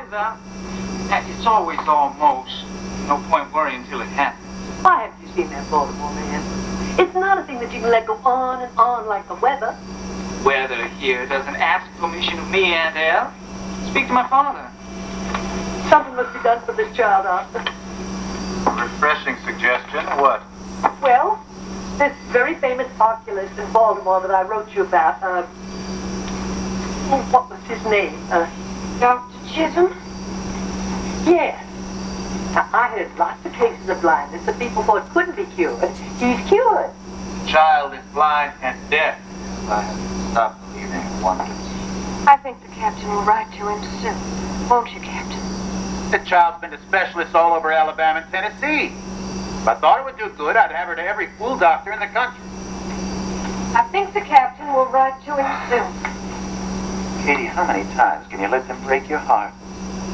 either. It's always almost. No point worrying until it happens. Why haven't you seen that Baltimore man? It's not a thing that you can let go on and on like the weather. Weather here doesn't ask permission of me, Aunt El. Speak to my father. Something must be done for this child, Arthur. Refreshing suggestion. What? Well, this very famous oculist in Baltimore that I wrote you about, uh, what was his name? Uh, Dr. Chisholm? yes. Now, I heard lots of cases of blindness that people thought couldn't be cured. He's cured. The Child is blind and deaf. I have to stop believing in wonders. I think the captain will write to him soon. Won't you, Captain? The child's been to specialists all over Alabama and Tennessee. If I thought it would do good, I'd have her to every fool doctor in the country. I think the captain will write to him soon. Katie, how many times can you let them break your heart?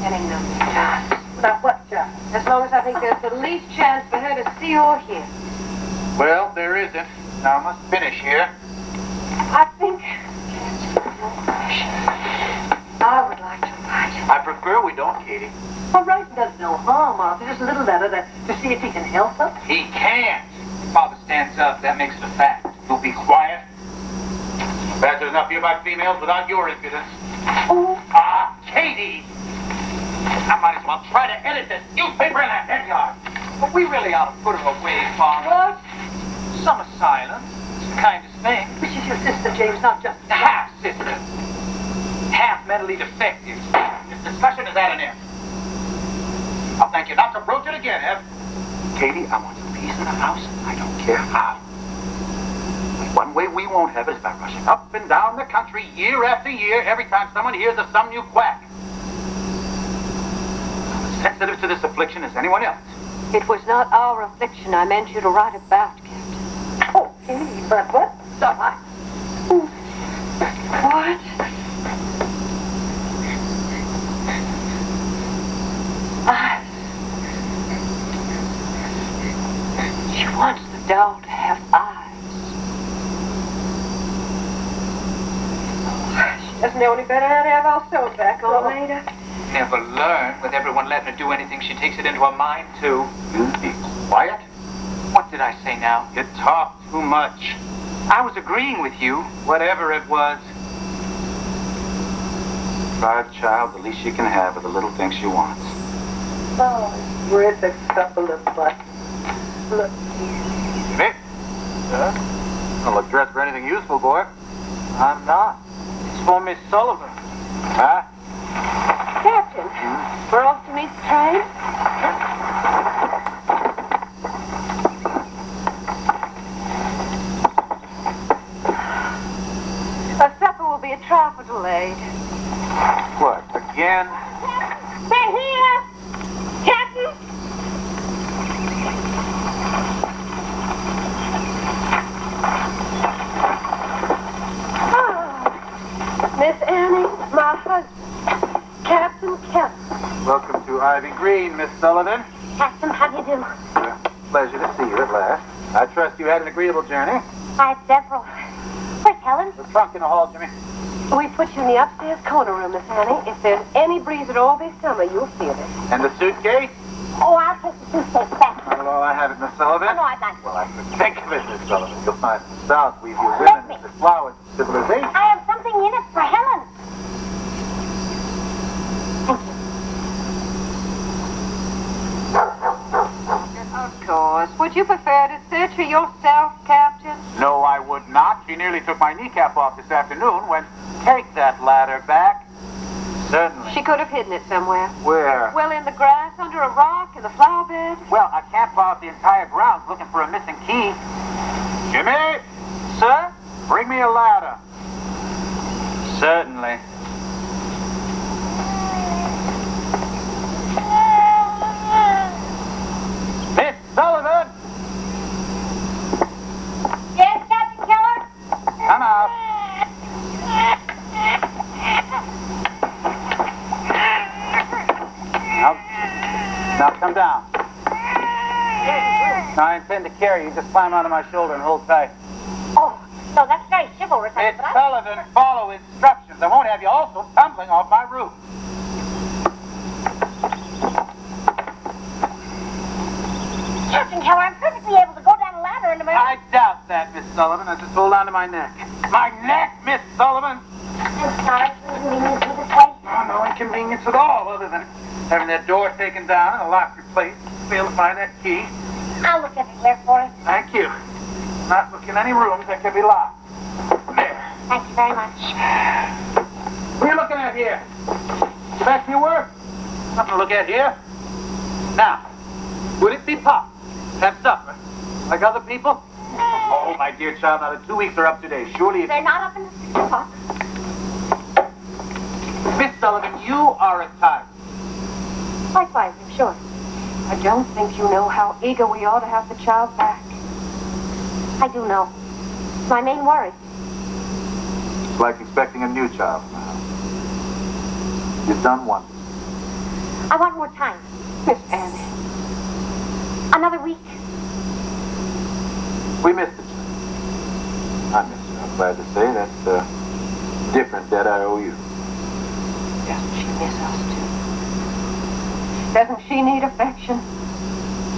Any number of times. Now, what, John? As long as I think there's the least chance for her to see or hear. Well, there isn't. Now I must finish here. I think, Captain, with your permission, I would like to write. I prefer we don't, Katie. Well, writing does no harm, Arthur. Just a little letter to, to see if he can help her. He can't. Father stands up. That makes it a fact. He'll be quiet. That's enough here about females without your impudence. Oh, Ah, Katie! I might as well try to edit this newspaper in that head yard. But we really ought to put her away, Father. What? Some silence. It's the kindest thing. but she's your sister, James, not just... Half sister. Half mentally defective. This discussion is at an end. I'll thank you not to broach it again, Ev. Katie, I want some peace in the house. I don't care how. One way we won't have it is by rushing up and down the country year after year every time someone hears of some new quack. I'm as sensitive to this affliction as anyone else. It was not our affliction I meant you to write about, Captain. Oh, Katie, but what? Stop. I... What? Eyes. She wants the doll to have eyes. She doesn't know any better than to have our stone back on later. Never learn. With everyone letting her do anything, she takes it into her mind, too. You be quiet. What did I say now? You talk too much. I was agreeing with you, whatever it was. Our child, the least she can have are the little things she wants. Oh, where's a couple of buttons? Look, Jimmy? Sir? Don't look dressed for anything useful, boy. I'm not. For Miss Sullivan. Huh? Captain, we're off to meet the train? Our supper will be a trifle delayed. What, again? They're here! Captain! Ah, Miss Annie, my husband, Captain Kemp. Welcome to Ivy Green, Miss Sullivan. Captain, how do you do? Uh, pleasure to see you at last. I trust you had an agreeable journey. I had several. Where's Helen? The trunk in the hall, Jimmy. We put you in the upstairs corner room, Miss Annie. If there's any breeze at all this summer, you'll feel it. And the suitcase? Oh, I'll take the suitcase back. All I have it, Miss Sullivan. Oh, no, I'd like Well, I could think of it, Miss Sullivan. You'll find in the South we view Let women as the flowers of civilization. I have something in it for Helen. Of course. Would you prefer to search for yourself, Captain? No, I would not. She nearly took my kneecap off this afternoon when... Take that ladder back. Certainly. She could have hidden it somewhere. Where? Well, in the grass, under a rock, in the flower bed. Well, I can't plow the entire grounds looking for a missing key. Jimmy! Sir? Bring me a ladder. Certainly. Now, I intend to carry you. Just climb onto my shoulder and hold tight. Oh, no, that's very chivalrous. It's Sullivan. Follow instructions. I won't have you also tumbling off my roof. Captain Keller, I'm perfectly able to go down a ladder into my... I doubt that, Miss Sullivan. I just hold on to my neck. My neck, Miss Sullivan! I'm sorry for inconvenience this. Oh, no inconvenience at all, other than having that door taken down and the lock replaced. Fail to find that key. I'll look everywhere for it. Thank you. Not looking any rooms that can be locked. There. Thank you very much. What are you looking at here? You back to your work? Nothing to look at here. Now, would it be to have supper like other people? Oh, my dear child, now the two weeks are up today. Surely, if... They're not up until six o'clock. Miss Sullivan, you are a tyrant. Likewise, I'm sure. I don't think you know how eager we are to have the child back. I do know. It's my main worry. It's like expecting a new child now. You've done one. I want more time. Miss Annie. Another week. We missed it. I miss you. I'm glad to say that's a different debt I owe you. Doesn't she miss us too? Doesn't she need affection?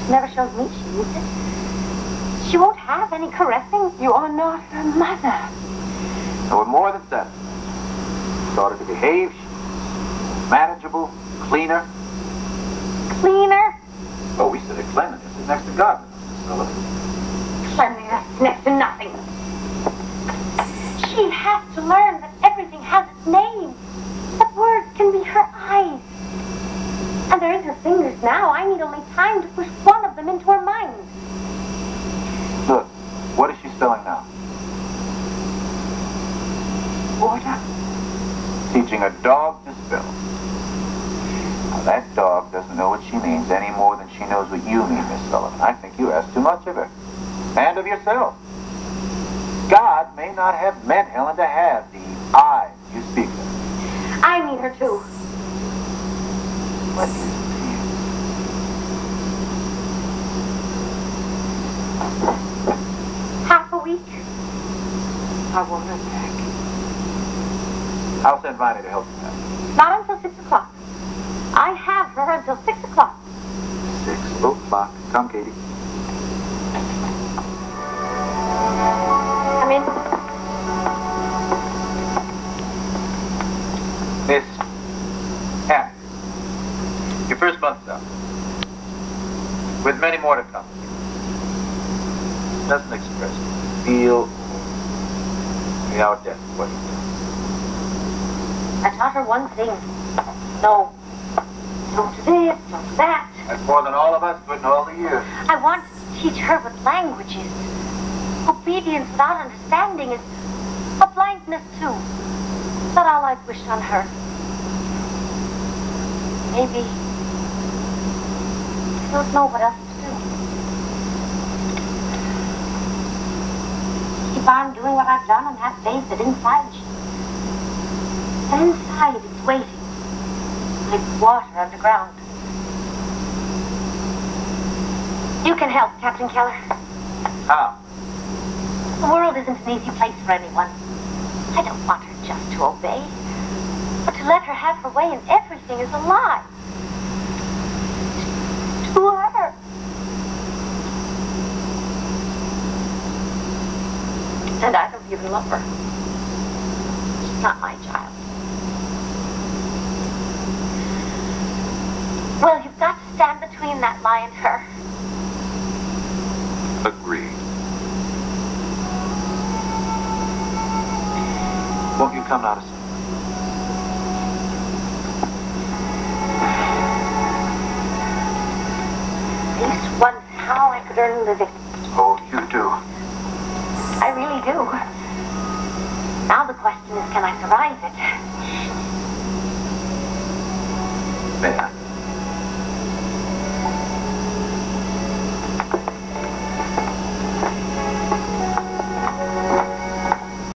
She never shows me she needs it. She won't have any caressing. You are not her mother. And we're more than satisfied. Taught her to behave. Manageable, cleaner. Cleaner. Oh, we said cleanliness is next to godliness, Miss Sullivan. Cleanliness next to nothing. She has to learn that everything has its name. That words can be her eyes. And they're in her fingers now. I need only time to push one of them into her mind. Look, what is she spelling now? Order. Teaching a dog to spell. Now, that dog doesn't know what she means any more than she knows what you mean, Miss Sullivan. I think you ask too much of her. And of yourself. God may not have meant Helen to have the eyes you speak of. I mean her too. What is it Half a week. I want her back. I'll send Viney to help you. Not until six o'clock. I have her until six o'clock. Six o'clock. Come, Katie. Come in. Miss Hannah, your first month's up. With many more to come. Doesn't express feel the out depth what do. I taught her one thing. No. Don't do this, don't do that. That's more than all of us put in all the years. I want to teach her what language is. Obedience without understanding is a blindness too. That's all I've wished on her. Maybe I don't know what else to do. Keep on doing what I've done and have faith that inside she that inside it's waiting. Like water underground. You can help, Captain Keller. How? The world isn't an easy place for anyone. I don't want her just to obey. But to let her have her way in everything is a lie. To her. Don't even love her. She's not my child. Well, you've got to stand between that lie and her. Agreed. Won't you come to supper? I used how I could earn a living. Oh, you do. I really do. Can I survive it?